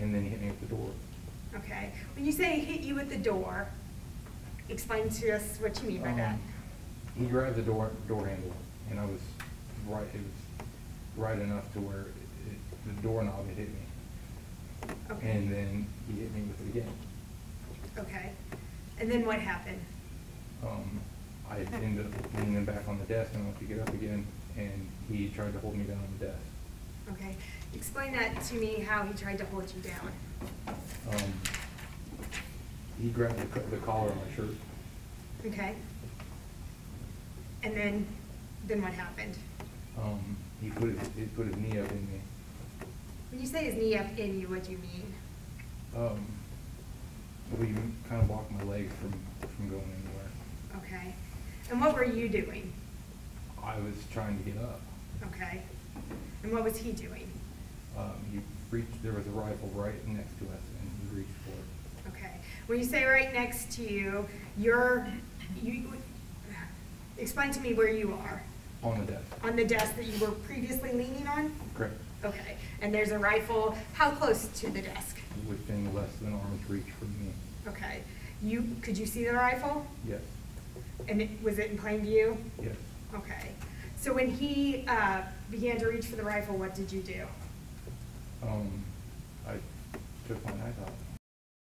and then he hit me with the door. Okay. When you say hit you with the door, explain to us what you mean by that. Um, He grabbed the door, door handle, and I was right, it was right enough to where it, the doorknob had hit me. Okay. And then he hit me with it again. Okay. And then what happened? Um, I ended up leaning back on the desk and I went to get up again, and he tried to hold me down on the desk. Okay. Explain that to me, how he tried to hold you down. Um, he grabbed the, the collar of my shirt. Okay. And then, then what happened? Um, he put his, he put his knee up in me. When you say his knee up in you, what do you mean? Um, well, he kind of blocked my leg from, from going anywhere. Okay. And what were you doing? I was trying to get up. Okay. And what was he doing? Um, he reached, there was a rifle right next to us, and he reached for it. Okay. When you say right next to you, you're, you, explain to me where you are. On the desk. On the desk that you were previously leaning on? Correct. Okay. And there's a rifle, how close to the desk? Within less than arm's reach from me. Okay. You, could you see the rifle? Yes, And it, was it in plain view? yes. Okay. So when he, uh, began to reach for the rifle, what did you do? Um,